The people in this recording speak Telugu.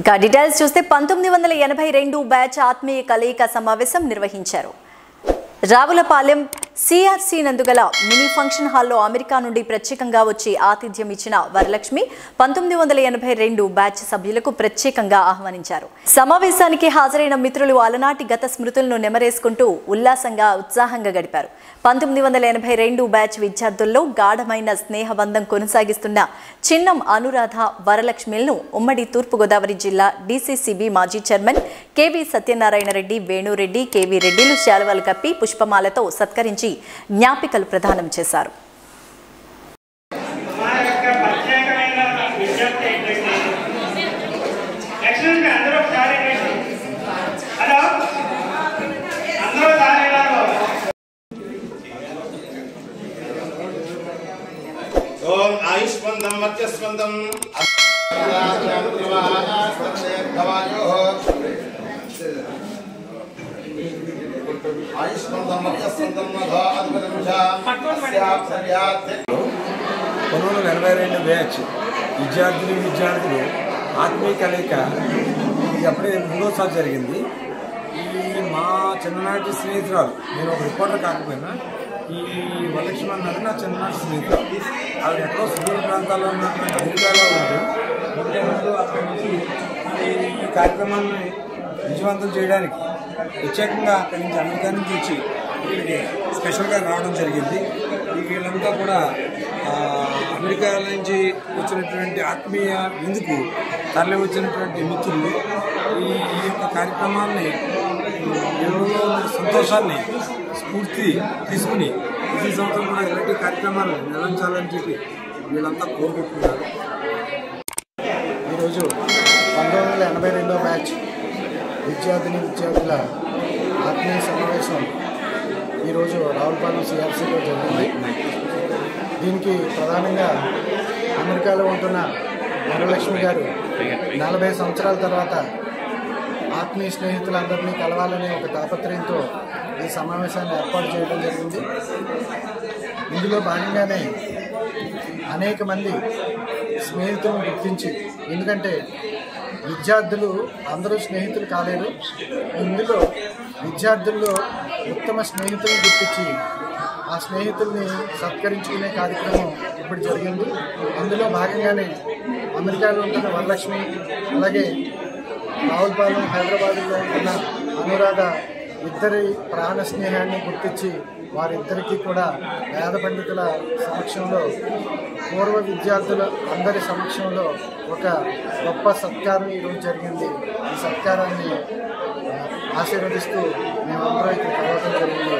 ఇక డీటెయిల్స్ చూస్తే పంతొమ్మిది వందల ఎనభై రెండు బ్యాచ్ ఆత్మీయ కలయిక సమావేశం నిర్వహించారు. రావులపాలెం సిఆర్సీ నందుగల మినీ ఫంక్షన్ హాల్లో అమెరికా నుండి ప్రత్యేకంగా వచ్చి ఆతిథ్యం ఇచ్చిన వరలక్ష్మి పంతొమ్మిది వందల ఎనభై రెండు బ్యాచ్ సభ్యులకు ప్రత్యేకంగా ఆహ్వానించారు. సమావేశానికి హాజరైన మిత్రులు అలనాటి గత స్మృతులను నెమరేసుకుంటూ ఉల్లాసంగా ఉత్సాహంగా గడిపారు. పంతొమ్మిది వందల ఎనభై రెండు బ్యాచ్ విద్యార్థుల్లో గాఢమైన స్నేహబంధం కొనసాగిస్తున్న చిన్నం అనురాధ వరలక్ష్మిలను ఉమ్మడి తూర్పుగోదావరి జిల్లా డీసీసీబీ మాజీ chairman KV Satyanarayana Reddy Venu Reddy KV రెడ్డిలు శాలువాలు కప్పి పుష్పమాలతో సత్కరించి జ్ఞాపికలు ప్రదానం చేశారు. మా యొక్క ప్రత్యేకమైన పంతొమ్మిది వందల ఎనభై రెండు బ్యాచ్ విద్యార్థులు విద్యార్థులు ఆత్మీయ కలయిక. ఇది అప్పుడే మూడోసారి జరిగింది. ఈ మా చిన్ననాటి స్నేహితురాలు నేను ఒక రిపోర్టర్ కాకపోయినా ఈ వరలక్ష్మి అన్నది నా చిన్ననాటి స్నేహితురాలు. ఆవిడ ఎక్కడో సుదూర ప్రాంతాల్లో ఉన్నటువంటి అమెరికాలో ఉంటూ ముందు అక్కడి నుంచి ఈ కార్యక్రమాన్ని విజయవంతం చేయడానికి ప్రత్యేకంగా అక్కడి నుంచి అమెరికా నుంచి వచ్చి వీళ్ళకి స్పెషల్గా రావడం జరిగింది. వీళ్ళంతా కూడా అమెరికా నుంచి వచ్చినటువంటి ఆత్మీయ విందుకు తరలి వచ్చినటువంటి మిత్రులు. ఈ ఈ యొక్క కార్యక్రమాన్ని వీళ్ళలో సంతోషాన్ని స్ఫూర్తి తీసుకుని ప్రతి సంవత్సరం కూడా ఇలాంటి కార్యక్రమాలు నిర్వహించాలని చెప్పి వీళ్ళంతా కోరుకుంటున్నారు. ఈరోజు పంతొమ్మిది వందల ఎనభై రెండో మ్యాచ్ విద్యార్థిని విద్యార్థుల ఆత్మీయ సమావేశం ఈరోజు రావులపాలెం సిఆర్సీలో జరిగింది. దీనికి ప్రధానంగా అమెరికాలో ఉంటున్న వరలక్ష్మి గారు నలభై సంవత్సరాల తర్వాత ఆత్మీయ స్నేహితులందరినీ కలవాలనే ఒక తాపత్రయంతో ఈ సమావేశాన్ని ఏర్పాటు చేయడం జరిగింది. ఇందులో భాగంగానే అనేక మంది స్నేహితులను గుర్తించి ఎందుకంటే విద్యార్థులు అందరూ స్నేహితులు కాలేరు ఇందులో విద్యార్థుల్లో ఉత్తమ స్నేహితులను గుర్తించి ఆ స్నేహితుల్ని సత్కరించుకునే కార్యక్రమం ఇప్పుడు జరిగింది. అందులో భాగంగానే అమెరికాలో ఉంటున్న వరలక్ష్మి అలాగే రావులపాలెం హైదరాబాద్లో ఉంటున్న అనురాధ ఇద్దరి ప్రాణ స్నేహాన్ని గుర్తించి వారిద్దరికీ కూడా వేద పండితుల సమక్షంలో పూర్వ విద్యార్థుల అందరి సమక్షంలో ఒక గొప్ప సత్కారం ఈరోజు జరిగింది. ఈ సత్కారాన్ని ఆశీర్వదిస్తూ మేమందరం ఇక్కడ కలవటం జరిగింది.